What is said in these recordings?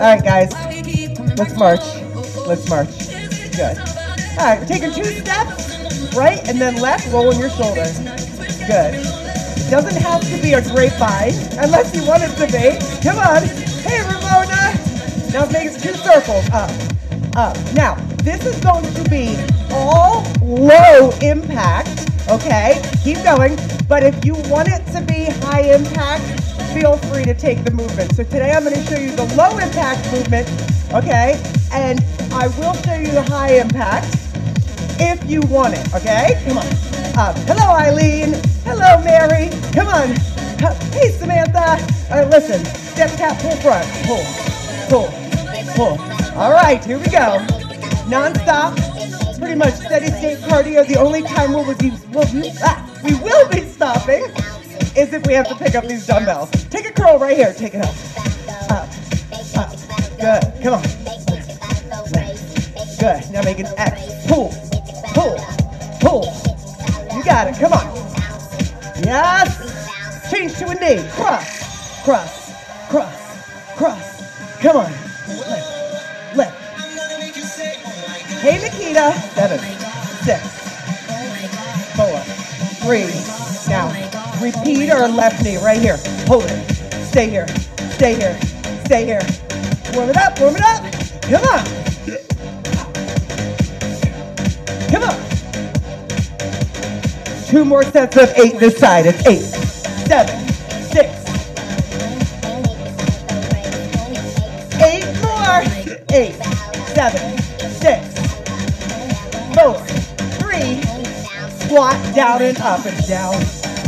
All right, guys. Let's march. Let's march. Good. All right, we're taking two steps, right and then left, rolling your shoulder. Good. Doesn't have to be a grapevine unless you want it to be. Come on. Hey, Ramona. Now make it two circles. Up, up. Now, this is going to be all low impact, okay? Keep going. But if you want it to be high impact, feel free to take the movement. So today I'm going to show you the low impact movement, okay? And I will show you the high impact if you want it, okay? Come on. Uh, hello, Eileen. Hello, Mary. Come on. Hey, Samantha. All right, listen. Step, tap, pull front. Pull, pull, pull. All right, here we go. Non-stop. Pretty much steady state cardio. The only time we'll be, we'll, ah, we will be stopping is if we have to pick up these dumbbells. Take a curl right here. Take it up. Up, up. Good. Come on. Good. Now make an X. Pull, pull, pull. You got it. Come on. Yes. Change to a knee. Cross, cross, cross, cross. Come on. Lift, lift. Hey, Nikita. Seven, six, four, three. Now, repeat our left knee right here. Hold it. Stay here. Stay here. Stay here. Warm it up. Warm it up. Come on. Come on. Two more sets of eight this side. It's eight, seven, six. Eight more. Eight, seven, six, four, three. Squat down and up and down,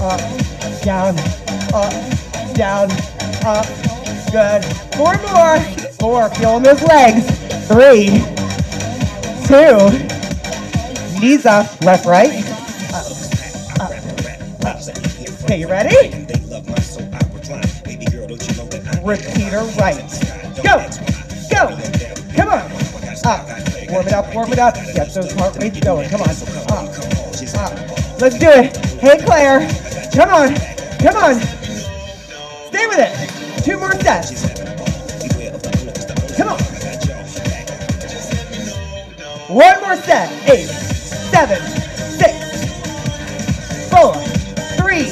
up, down, up, down, up. Good. Four more. Four. Feeling those legs. Three, two. Knees up, left, right. Up, up. Okay, you ready? Repeater right. Go, go. Come on. Up. Warm it up, warm it up. Get those heart rates going. Come on. Up, up. Let's do it. Hey, Claire. Come on. Come on. Stay with it. Two more sets. Come on. One more set. Eight, seven, six, four, three.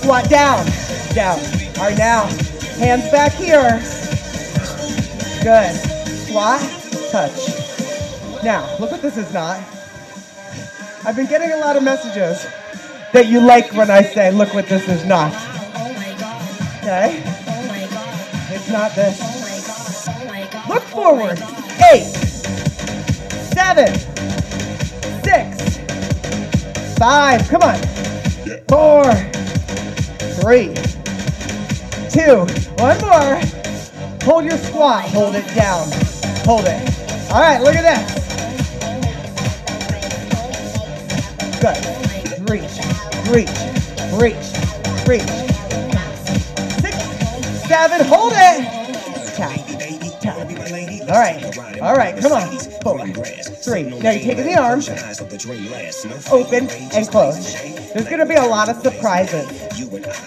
Squat down, down. All right, now, hands back here. Good. Squat, touch. Now, look what this is not. I've been getting a lot of messages that you like when I say, look what this is not. Okay? It's not this. Look forward. Eight, seven, six, five, come on, four, three, two, one more. Hold your squat, hold it down, hold it. All right, look at this. Good. Reach, reach, reach, reach. Six, seven, hold it. Tap. All right, all right, come on. Four, three. Now you're taking the arms, open and close. There's gonna be a lot of surprises.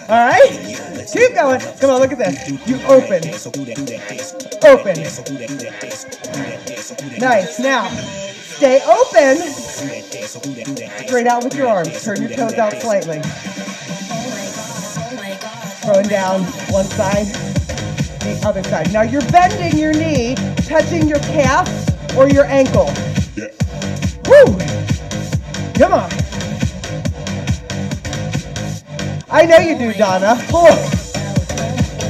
All right? Keep going. Come on, look at this. You open, open. Nice. Now, stay open. Straight out with your arms. Turn your toes out slightly. Throwing down one side, the other side. Now you're bending your knee, touching your calf or your ankle. Woo! Come on. I know you do, Donna. Four,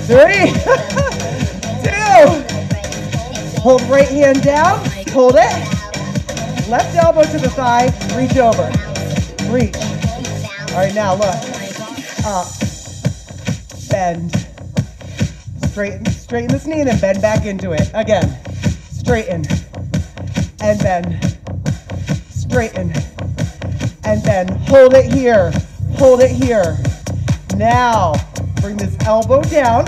three, two. Hold right hand down. Hold it. Left elbow to the thigh. Reach over. Reach. All right, now look. Up. Bend. Straighten, straighten this knee and then bend back into it. Again. Straighten. And bend. Straighten. And then hold it here. Hold it here. Now, bring this elbow down.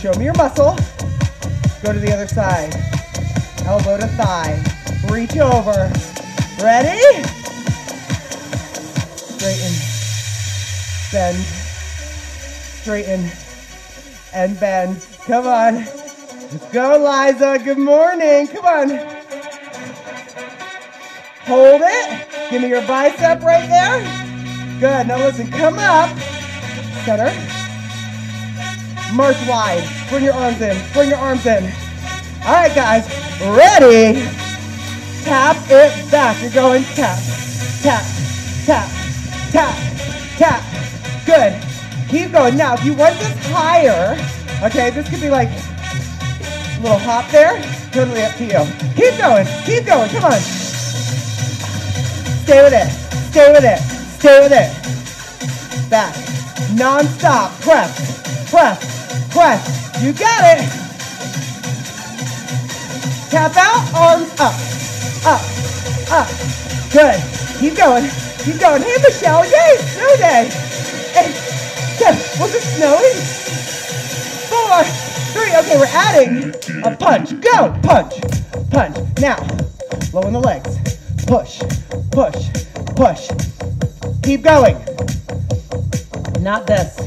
Show me your muscle. Go to the other side. Elbow to thigh. Reach over. Ready? Straighten. Bend. Straighten. And bend. Come on. Go, Liza. Good morning. Come on. Hold it. Give me your bicep right there. Good. Now listen, come up. Center. March wide. Bring your arms in. Bring your arms in. All right, guys. Ready? Tap it back. You're going tap, tap, tap, tap, tap. Good. Keep going. Now, if you want this higher, okay, this could be like a little hop there. Totally up to you. Keep going. Keep going. Come on. Stay with it. Stay with it. Stay with it. Back. Non-stop. Press. Press. Press. You got it. Tap out. Arms up. Up. Up. Good. Keep going. Keep going. Hey, Michelle. Yay. Snow day. Eight, seven. Was it snowing? Four. Three. Okay, we're adding a punch. Go. Punch. Punch. Now, low in the legs. Push. Push. Push. Keep going. Not this.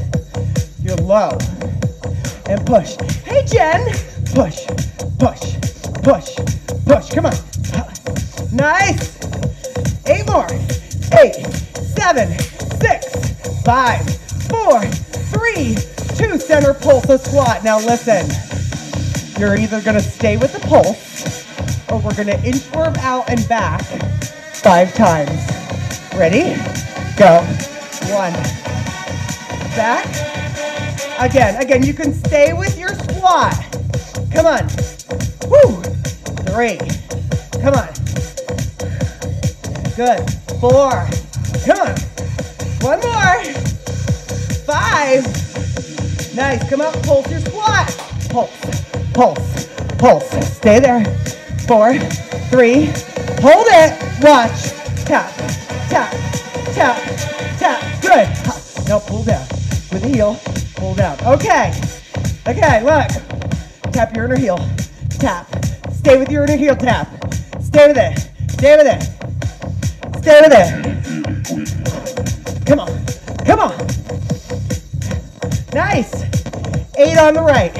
You're low. And push. Hey, Jen. Push. Push. Push. Push. Come on. Nice. Eight more. Eight, seven, six, five, four, three, two. Center pulse a squat. Now listen. You're either gonna stay with the pulse or we're gonna inchworm out and back five times. Ready? Go. One. Back. Again. Again, you can stay with your squat. Come on. Woo. Three. Come on. Good. Four. Come on. One more. Five. Nice. Come up. Pulse your squat. Pulse. Pulse. Pulse. Stay there. Four. Three. Hold it. Watch. Tap. Tap. Tap. Tap. Good. Now pull down. With the heel. Pull down. Okay. Okay, look. Tap your inner heel. Tap. Stay with your inner heel tap. Stay with it. Stay with it. Stay with it. Come on. Come on. Nice. Eight on the right.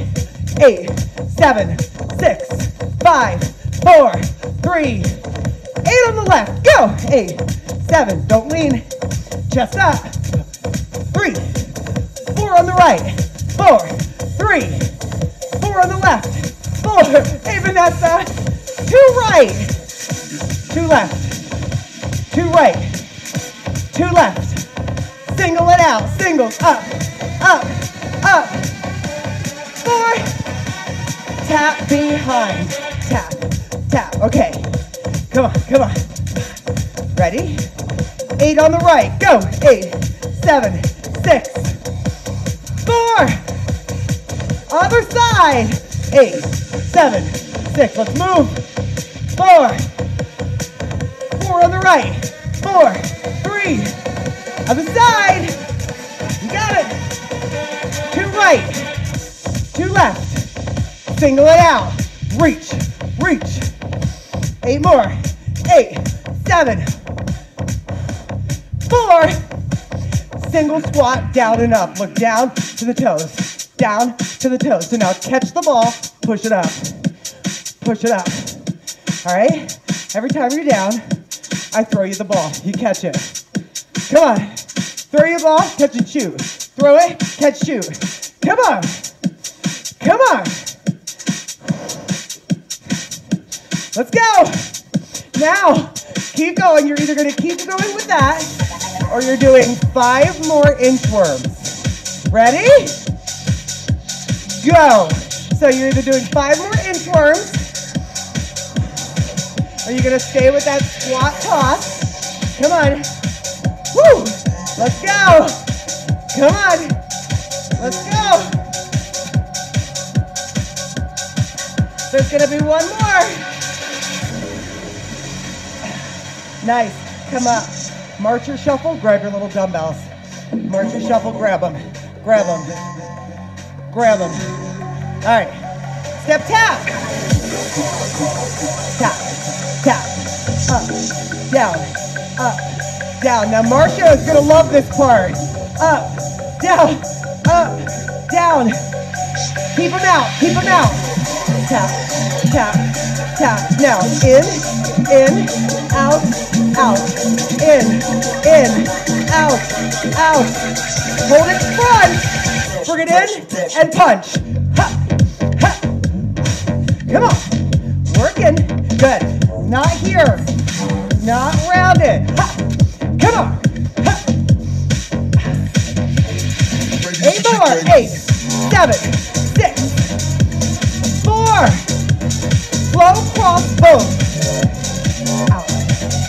Eight, seven, six, five, four, three. Eight on the left. Go. Eight, seven. Don't lean. Chest up. Three. Four on the right. Four, three. Four on the left. Four. Hey, Vanessa. Two right. Two left. Two right. Two left. Single it out. Singles. Up. Up. Up. Four. Tap behind. Tap. Tap. Okay. Come on. Come on. Ready? Eight on the right. Go. Eight. Seven. Six. Four. Other side. eight, seven, six, Let's move. Four. Four right. Four. Three. Other side. You got it. Two right. Two left. Single it out. Reach. Reach. Eight more. Eight. Seven. Single squat down and up. Look down to the toes. Down to the toes. So now catch the ball. Push it up. Push it up. All right? Every time you're down, I throw you the ball. You catch it. Come on. Throw your ball, catch and shoot. Throw it, catch, shoot. Come on. Come on. Let's go. Now, keep going. You're either going to keep going with that or you're doing five more inchworms. Ready? Go. So you're either doing five more inchworms you're going to stay with that squat toss. Come on. Woo! Let's go. Come on. Let's go. There's to be one more. Nice. Come up. March or shuffle, grab your little dumbbells. March or shuffle, grab them. Grab them. Grab them. All right. Step tap. Tap. Tap. Up. Down. Up. Down. Now Marcia is to love this part. Up. Down. Up. Down. Keep them out. Keep them out. tap. Tap, tap. Now, in, in, out, out, in, in, out, out. Hold it front. Bring it in and punch. Ha. Come on. Working. Good. Not here. Not rounded. Ha. Come on. Ha. Eight more. Eight, seven, six, four. Slow cross both. Out.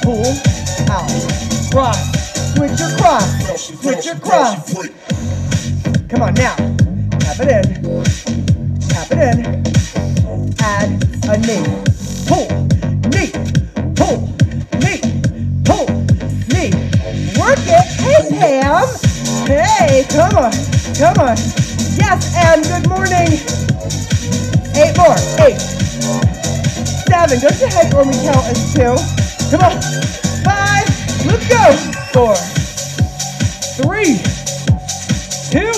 Pull. Out. Cross. Switch your cross. Switch your cross. Come on now. Tap it in. Tap it in. A knee. Pull. Knee. Pull. Knee. Pull. Knee. Work it. Hey, Pam. Hey, come on. Come on. Yes, and good morning. Eight more. Eight. Seven. Don't you head when we count as two. Come on. Five. Let's go. Four. Three. Two.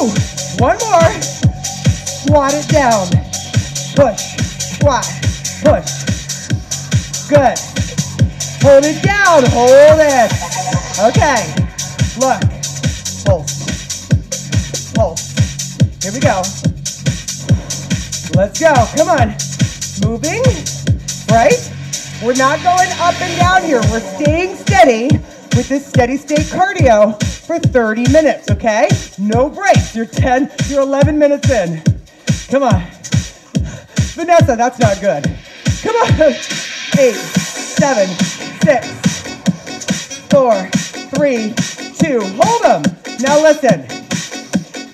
One more. Squat it down. Push. Squat. Good. Hold it down. Hold it. Okay. Look. Pulse. Pulse. Here we go. Let's go. Come on. Moving. Right? We're not going up and down here. We're staying steady with this steady state cardio for 30 minutes, okay? No breaks. You're 10, you're 11 minutes in. Come on. Vanessa, that's not good. Come on. Eight, seven, six, four, three, two. Hold them. Now listen.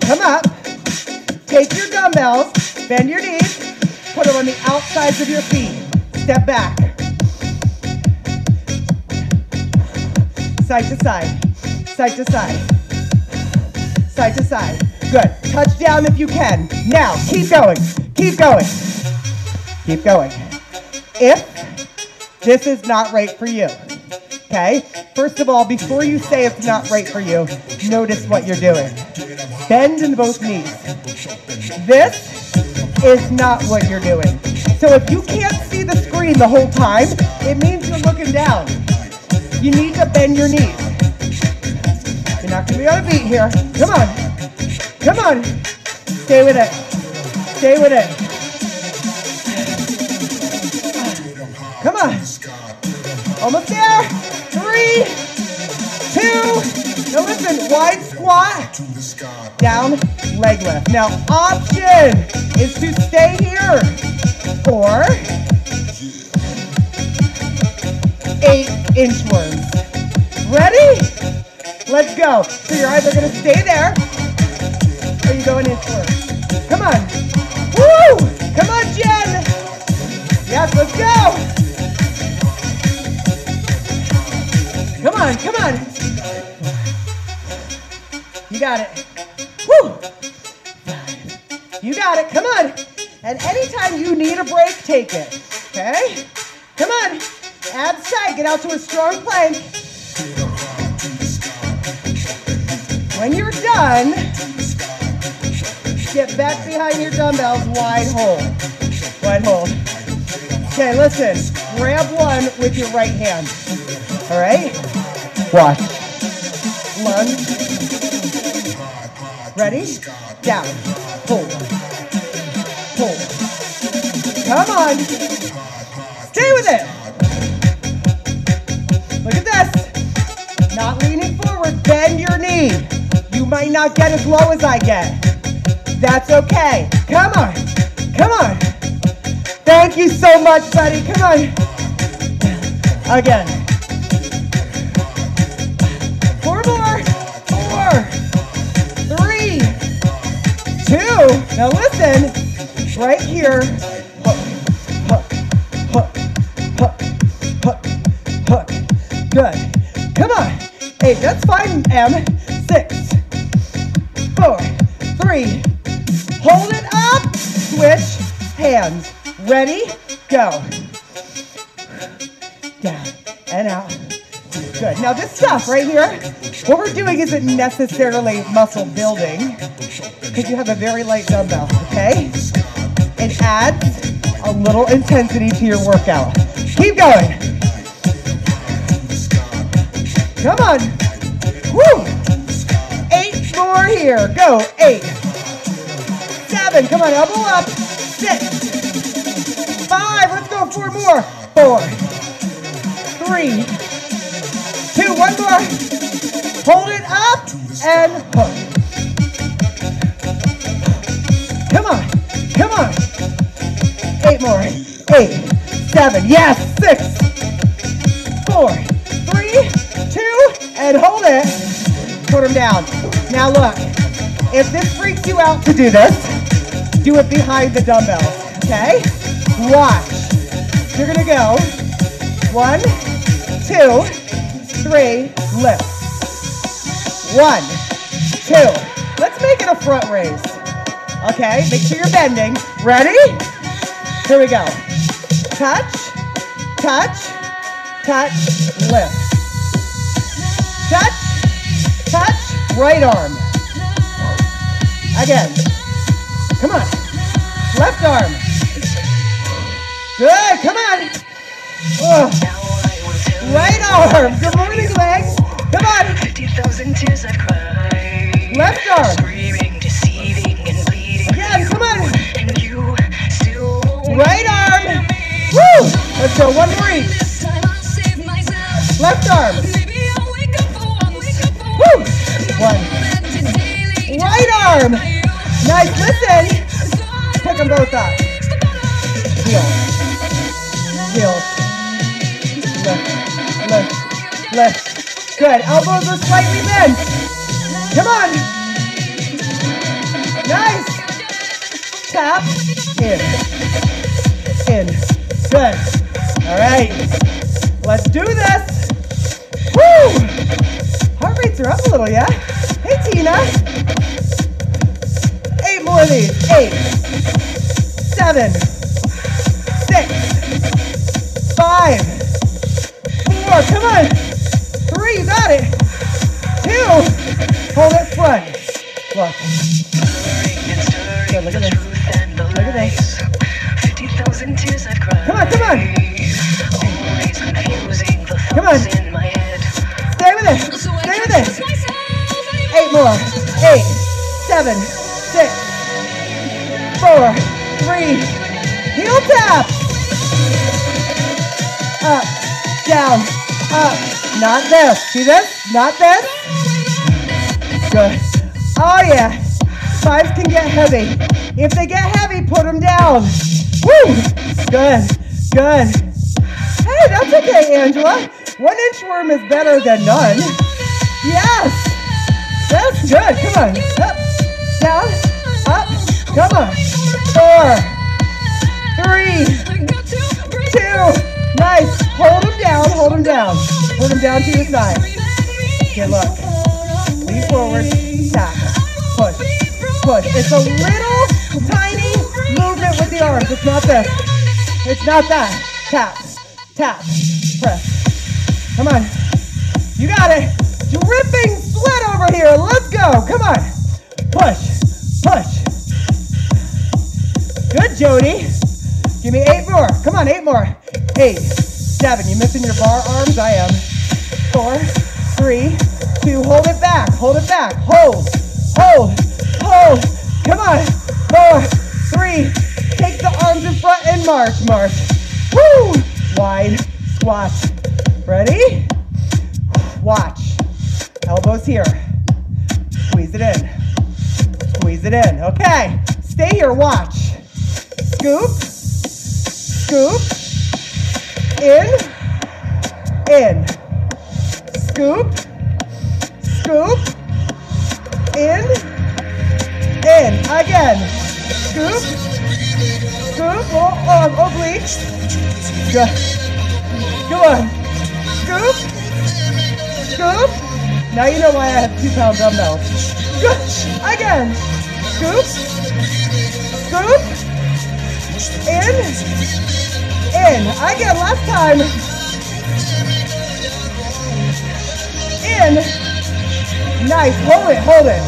Come up. Take your dumbbells, bend your knees, put them on the outsides of your feet. Step back. Side to side, side to side, side to side. Good. Touch down if you can. Now, keep going, keep going, keep going. If this is not right for you, okay? First of all, before you say it's not right for you, notice what you're doing. Bend in both knees. This is not what you're doing. So if you can't see the screen the whole time, it means you're looking down. You need to bend your knees. You're not gonna be on a beat here. Come on. Come on. Stay with it. Stay with it. Come on. Almost there. Three, two. Now listen, wide squat. Down, leg lift. Now option is to stay here or eight inchworms. Ready? Let's go. So you're either gonna stay there or you going inchworms. Come on. Woo! Come on, Jen. Yes, let's go. Come on, come on. You got it. Woo! You got it. Come on. And anytime you need a break, take it. Okay? Come on. Abs tight. Get out to a strong plank. When you're done, get back behind your dumbbells, wide hold. Wide hold. Okay, listen. Grab one with your right hand. All right? Watch. Lunge. Ready? Down. Pull. Pull. Come on. Stay with it. Look at this. Not leaning forward. Bend your knee. You might not get as low as I get. That's okay. Come on. Come on. Thank you so much, buddy. Come on. Again. Now listen. Right here. Hook. Hook. Hook. Hook. Hook. Hook. Good. Come on. Eight. That's fine, M. Six. Four. Three. Hold it up. Switch hands. Ready? Go. Down and out. Good. Now this stuff right here, what we're doing isn't necessarily muscle building because you have a very light dumbbell, okay? It adds a little intensity to your workout. Keep going. Come on. Woo. Eight more here. Go. Eight. Seven. Come on. Elbow up. Six. Five. Let's go. Four more. Four. Three. Two. One more. Hold it up and hook. Come on. Come on. Eight more. Eight. Seven. Yes. Six. Four. Three. Two. And hold it. Put them down. Now look. If this freaks you out to do this, do it behind the dumbbells. Okay? Watch. You're gonna go. One, two, three, lift. One, two. Let's make it a front raise. Okay, make sure you're bending. Ready? Here we go. Touch, touch, touch, lift. Touch, touch, right arm. Again. Come on. Left arm. Good, come on. Ugh. Right arm. Good morning, legs. Come on. 50,000 tears I've cried. Left arm. Go. One more each. Left arm. Woo! one. Right arm. Nice. Listen. Pick them both up. Heel. Heel. Lift. Lift. Lift. Good. Elbows are slightly bent. Come on. Nice. Tap. In. In. Good. All right. Let's do this. Woo! Heart rates are up a little, yeah? Hey, Tina. Eight more of these. Eight. Seven. Six. Five. Four. Come on. Three. You got it. Two. Hold it front. Look. Good, look at this. truth and the Look at this. lies. 50,000 tears I've. Come on, come on. Come on. Stay with it. Stay with it. Eight more. Eight, seven, six, four, three. Heel tap. Up, down, up. Not this. See this? Not this. Good. Oh yeah. Fives can get heavy. If they get heavy, put them down. Woo! Good. Good. Hey, that's okay, Angela. One inchworm is better than none. Yes. That's good. Come on. Up, down, up. Come on. Four, three, two. Nice. Hold them down. Hold them down. Hold them down to your side. Okay, look. Lean forward. Tap. Push. Push. It's a little tiny movement with the arms. It's not this. It's not that. Tap. Tap. Press. Come on. You got it. Dripping sweat over here. Let's go. Come on. Push. Push. Good, Jody. Give me eight more. Come on, eight more. Eight, seven. You missing your bar arms? I am. Four, three, two. Hold it back. Hold it back. Hold. Hold. Hold. Come on. Four, three. Take the arms in front and march. March. Woo! Wide squat. Ready? Watch. Elbows here. Squeeze it in. Squeeze it in. Okay. Stay here. Watch. Scoop. Scoop. In. In. Scoop. Scoop. In. In. Again. Scoop. Scoop. Oh, um, oh, oblique. Good. Come on. Scoop. Scoop. Now you know why I have two pound dumbbells. Good. Again. Scoop. Scoop. In. In. Again, last time. In. Nice. Hold it. Hold it.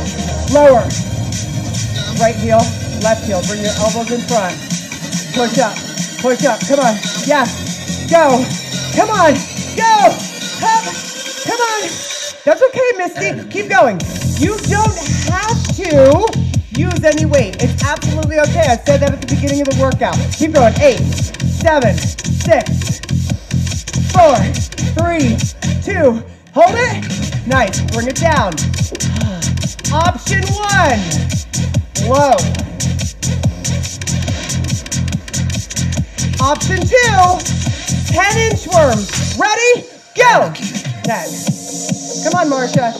Lower. Right heel. Left heel. Bring your elbows in front. Push up. Push up. Come on. Yes. Go. Come on. Go. Up. Come on. That's okay, Misty. Keep going. You don't have to use any weight. It's absolutely okay. I said that at the beginning of the workout. Keep going. Eight, seven, six, four, three, two. Hold it. Nice. Bring it down. Option one. Low. Option two. 10 inchworms. Ready? Go. 10. Come on, Marcia.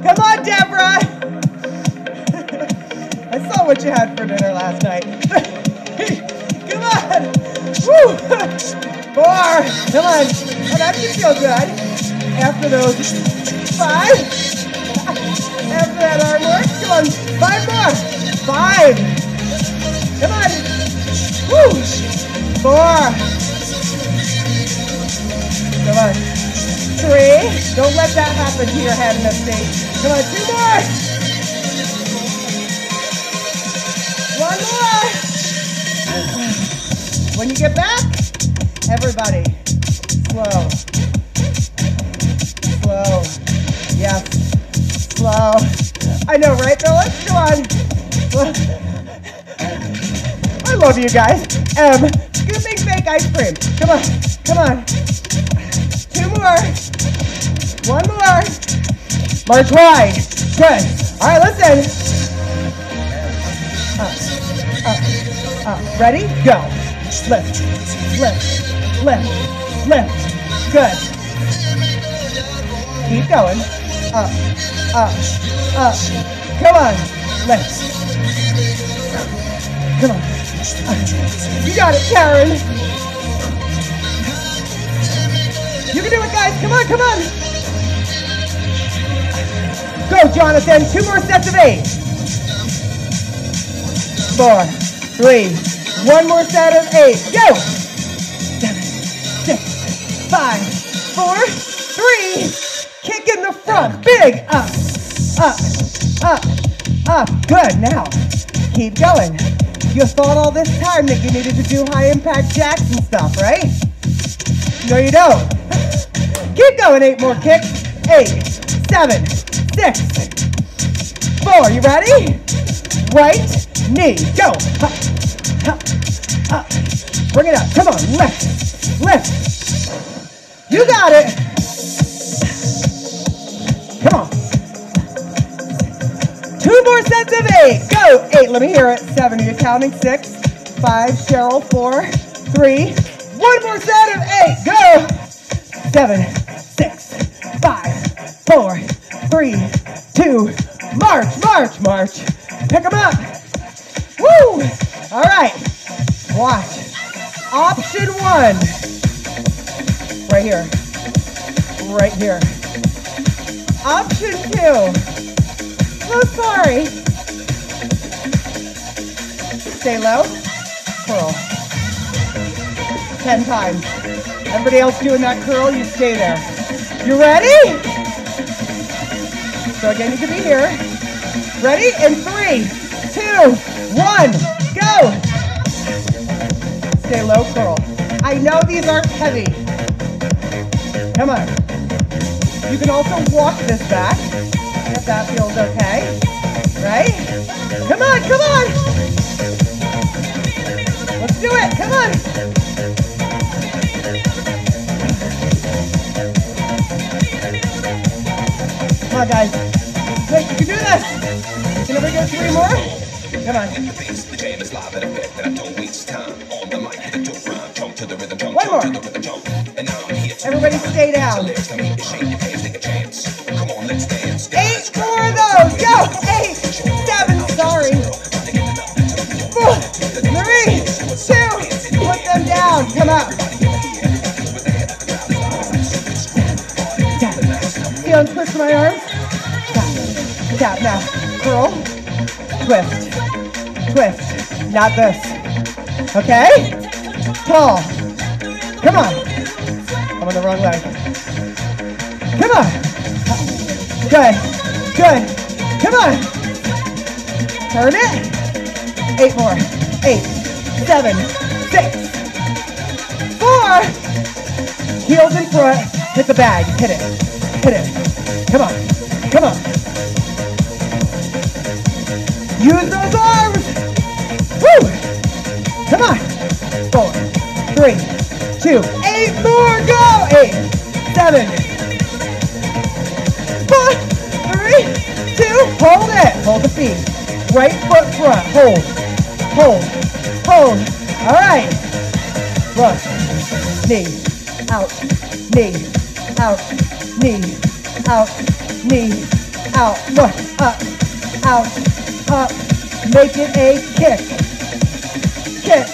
Come on, Deborah. I saw what you had for dinner last night. Come on. Woo. Four. Come on. Oh, that should feel good. After those five. After that arm work. Come on. Five more. Five. Woo. Four. Come on. Three. Don't let that happen to your head, Misty. Come on, two more. One more. When you get back, everybody, slow. Slow. Yes. Slow. I know, right, Phyllis? Come on. I love you guys. M. Scooping fake ice cream. Come on. Come on. Two more. One more. March wide. Good. All right, listen. Up, up, up. Ready? Go. Lift, lift, lift, lift. Good. Keep going. Up, up, up. Come on. Lift. You got it, Karen. You can do it, guys. Come on, come on. Go, Jonathan. Two more sets of eight. Four, three, one more set of eight. Go. Seven, six, five, four, three. Kick in the front. Big. Up, up, up, up. Good. Now, keep going. You thought all this time that you needed to do high impact jacks and stuff, right? No, you don't. Keep going, eight more kicks. Eight, seven, six, four. You ready? Right knee, go. Up, up, up. Bring it up. Come on, lift, lift. You got it. Come on. Two more sets of eight. Go. Eight. Let me hear it. Seven. You're counting? Six, five. Cheryl. Four, three. One more set of eight. Go. Seven, six, five, four, three, two. March, march, march. Pick them up. Woo. All right. Watch. Option one. Right here. Right here. Option two. Oh, sorry. Stay low. Curl. Ten times. Everybody else doing that curl, you stay there. You ready? So again, you can be here. Ready? In three, two, one, go. Stay low, curl. I know these aren't heavy. Come on. You can also walk this back if that feels okay. Right? Come on, come on. Let's do it. Come on. Come on, guys. Quick, you can do this. Can we get three more? Come on. the bass, the jam is live at a bit that I don't waste time. On the mic, the dope rhyme, jump to the rhythm, jump, One more. to the rhythm, jump. And now I'm here to Everybody stay down. My arms. Tap. Tap now. Curl. Twist. Twist. Not this. Okay? Pull. Come on. I'm on the wrong leg. Come on. Good. Good. Come on. Turn it. Eight more. Eight, seven, six, four. Heels in front. Hit the bag. Hit it. Hit it. Come on. Come on. Use those arms. Woo! Come on. Four, three, two, eight more. Go. Eight, seven, four, three, two. Hold it. Hold the feet. Right foot front. Hold. Hold. Hold. All right. Look. Knee. Out. Knee. Out. Knee. Out. Knee. Out. Look. Up. Uh, out. Up. Make it a kick. Kick.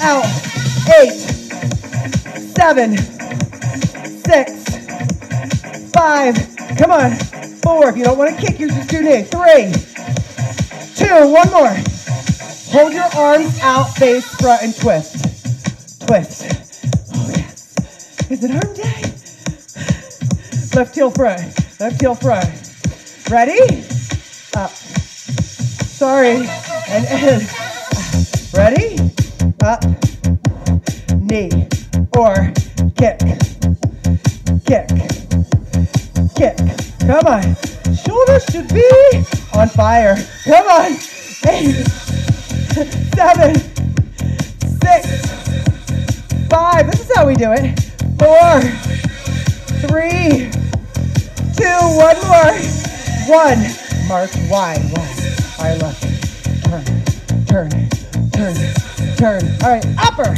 Out. Eight. Seven. Six. Five. Come on. Four. If you don't want to kick, you just do knee. three, two, one more. Hold your arms out, face, front, and twist. Twist. Oh, yes. Is it arm day? Left heel front. Left heel front. Ready? Up. Sorry. And in. Ready? Up. Knee. Or kick. Kick. Kick. Come on. Shoulders should be on fire. Come on. Eight, seven, six, five. This is how we do it. Four, three, two, one more. One. mark wide. All right, left. Turn, turn, turn, turn. All right, upper,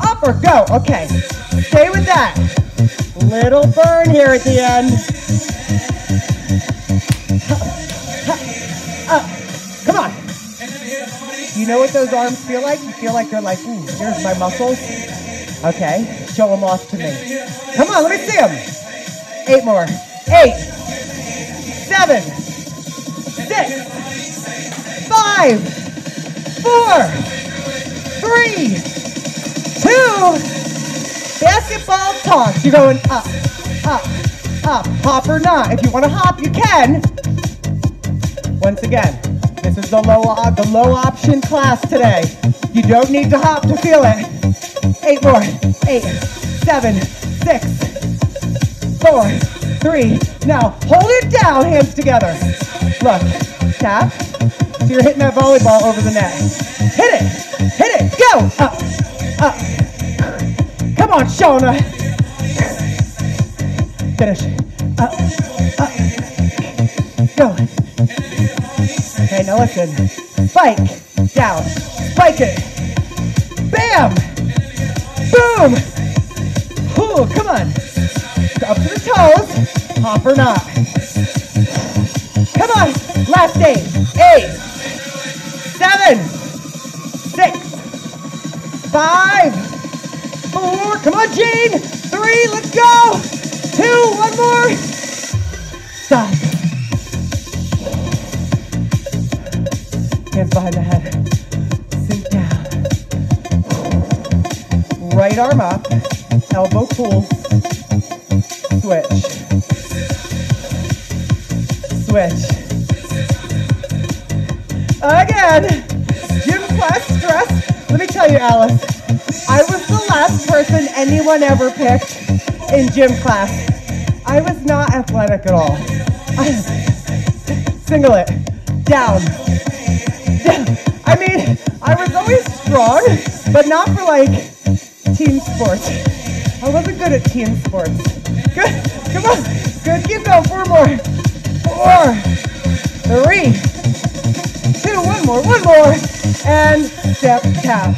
upper, go. Okay, stay with that. Little burn here at the end. Up. Uh, come on. You know what those arms feel like? You feel like they're like, ooh, here's my muscles. Okay, show them off to me. Come on, let me see them. Eight more. Eight, seven, six, five, four, three, two. Basketball toss. You're going up, up, up. Hop or not. If you want to hop, you can. Once again, this is the low uh, the low option class today. You don't need to hop to feel it. Eight more. Eight, seven, six, four, three. Now hold it down, hands together. Look, tap. So you're hitting that volleyball over the net. Hit it, hit it, go! Up, up. Come on, Shona. Finish. Up, up. Go. Okay, now listen. Spike, down. Spike it. Bam! Boom! Ooh, come on. Up to the toes. Hop or not. Come on. Last eight. Eight. Seven. Six. Five. Four. Come on, Gene. Three. Let's go. Two. One more. Stop. Hands behind the head. Sink down. Right arm up. Elbow pull. Switch. Again. Gym class stress. Let me tell you, Alice. I was the last person anyone ever picked in gym class. I was not athletic at all. I, Single it. Down. I mean, I was always strong, but not for like team sports. I wasn't good at team sports. Good. Come on. Good. Keep going. Four more. Four. Three. Two. One more. One more. And step tap.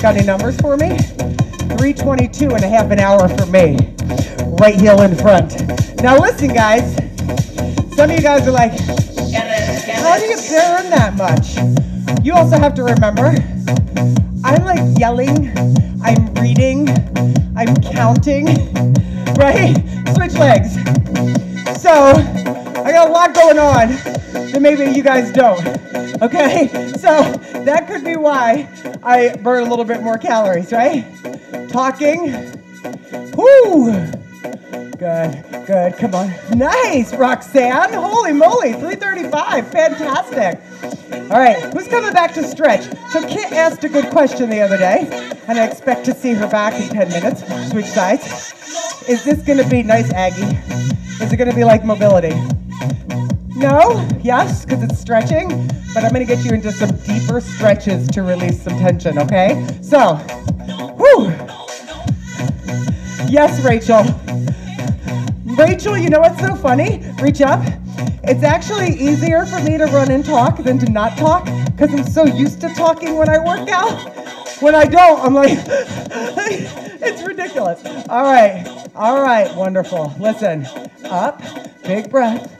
Got any numbers for me? 322 and a half an hour for me. Right heel in front. Now listen, guys. Some of you guys are like, how do you burn that much? You also have to remember, I'm like yelling, I'm reading, I'm counting, right? Switch legs. So, I got a lot going on that maybe you guys don't. Okay? So, that could be why I burn a little bit more calories, right? Talking. Whoo! Good, good. Come on. Nice, Roxanne. Holy moly, 335. Fantastic. All right, who's coming back to stretch? So Kit asked a good question the other day, and I expect to see her back in 10 minutes. Switch sides. Is this going to be nice, Aggie? Is it going to be like mobility? No? Yes, because it's stretching, but I'm going to get you into some deeper stretches to release some tension, okay? So, whoo! Yes, Rachel. Rachel, you know what's so funny? Reach up. It's actually easier for me to run and talk than to not talk because I'm so used to talking when I work out. When I don't, I'm like, it's ridiculous. All right, all right, wonderful. Listen, up, big breath.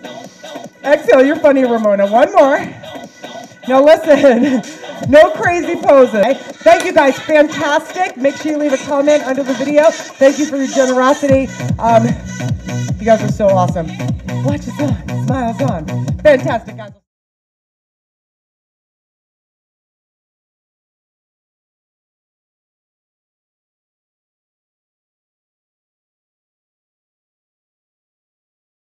Exhale, you're funny, Ramona. One more. Now listen, no crazy poses. Thank you guys, fantastic. Make sure you leave a comment under the video. Thank you for your generosity. Um, you guys are so awesome. Watch us on, smiles on. Fantastic, guys.